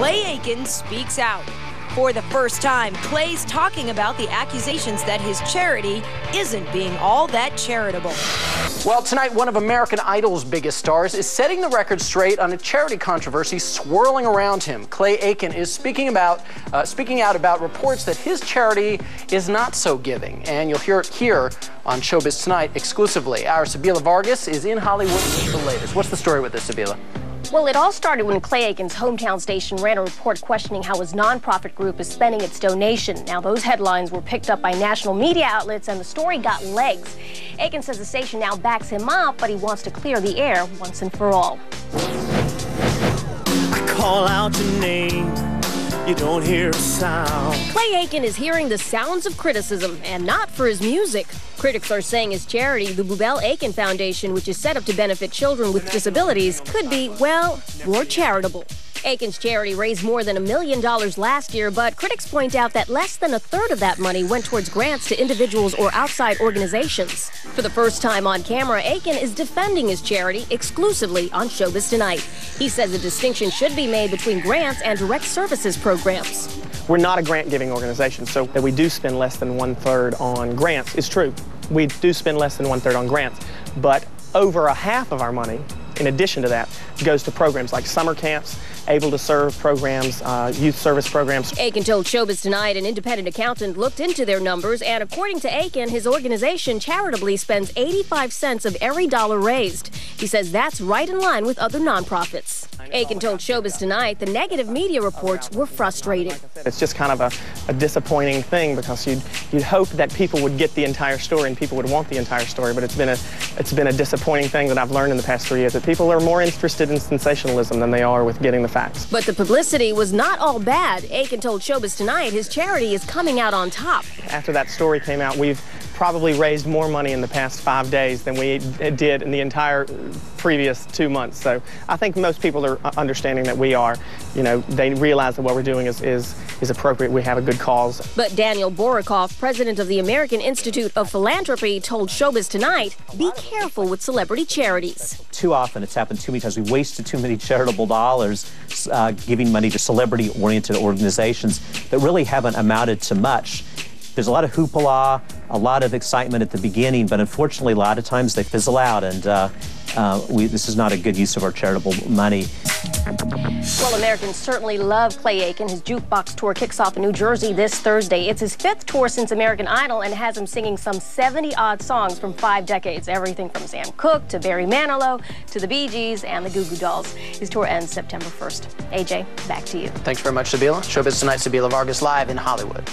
Clay Aiken speaks out. For the first time, Clay's talking about the accusations that his charity isn't being all that charitable. Well, tonight, one of American Idol's biggest stars is setting the record straight on a charity controversy swirling around him. Clay Aiken is speaking about, uh, speaking out about reports that his charity is not so giving, and you'll hear it here on Showbiz Tonight exclusively. Our Sibila Vargas is in Hollywood with the latest. What's the story with this, Sibila? Well, it all started when Clay Aiken's hometown station ran a report questioning how his nonprofit group is spending its donation. Now, those headlines were picked up by national media outlets, and the story got legs. Aiken says the station now backs him up, but he wants to clear the air once and for all. I call out your name you don't hear a sound. Clay Aiken is hearing the sounds of criticism, and not for his music. Critics are saying his charity, the Bubel Aiken Foundation, which is set up to benefit children with disabilities, could be, well, more charitable. Aiken's charity raised more than a million dollars last year, but critics point out that less than a third of that money went towards grants to individuals or outside organizations. For the first time on camera, Aiken is defending his charity exclusively on Showbiz Tonight. He says a distinction should be made between grants and direct services programs. We're not a grant giving organization, so that we do spend less than one third on grants is true. We do spend less than one third on grants, but over a half of our money in addition to that, goes to programs like summer camps, able to serve programs, uh, youth service programs. Aiken told Showbiz Tonight an independent accountant looked into their numbers, and according to Aiken, his organization charitably spends 85 cents of every dollar raised. He says that's right in line with other nonprofits. Aiken told Showbiz Tonight the negative media reports were frustrating. It's just kind of a, a disappointing thing because you'd, you'd hope that people would get the entire story and people would want the entire story, but it's been a, it's been a disappointing thing that I've learned in the past three years that people are more interested in sensationalism than they are with getting the facts. But the publicity was not all bad. Aiken told Showbiz Tonight his charity is coming out on top. After that story came out, we've probably raised more money in the past five days than we did in the entire previous two months. So I think most people are uh, understanding that we are, you know, they realize that what we're doing is, is, is appropriate. We have a good cause. But Daniel Borochoff, president of the American Institute of Philanthropy, told Showbiz Tonight, be careful with celebrity charities. Too often, it's happened too many times. We wasted too many charitable dollars uh, giving money to celebrity-oriented organizations that really haven't amounted to much. There's a lot of hoopla, a lot of excitement at the beginning, but unfortunately, a lot of times they fizzle out, and uh, uh, we, this is not a good use of our charitable money. Well, Americans certainly love Clay Aiken. His jukebox tour kicks off in New Jersey this Thursday. It's his fifth tour since American Idol and has him singing some 70 odd songs from five decades. Everything from Sam Cooke to Barry Manilow to the Bee Gees and the Goo Goo Dolls. His tour ends September 1st. AJ, back to you. Thanks very much, Sibila. Showbiz Tonight, Sibila Vargas live in Hollywood.